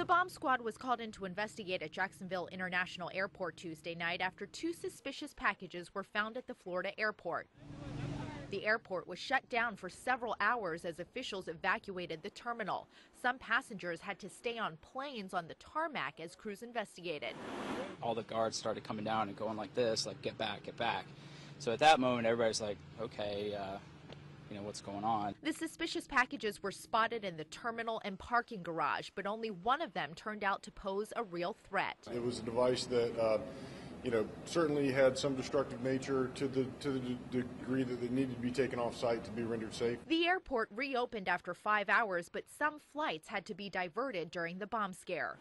The bomb squad was called in to investigate at Jacksonville International Airport Tuesday night after two suspicious packages were found at the Florida airport. The airport was shut down for several hours as officials evacuated the terminal. Some passengers had to stay on planes on the tarmac as crews investigated. All the guards started coming down and going like this, like, get back, get back. So at that moment, everybody's like, okay, uh, you know, what's going on? The suspicious packages were spotted in the terminal and parking garage, but only one of them turned out to pose a real threat. It was a device that, uh, you know, certainly had some destructive nature to the to the d- degree that it needed to be taken off site to be rendered safe. The airport reopened after five hours, but some flights had to be diverted during the bomb scare.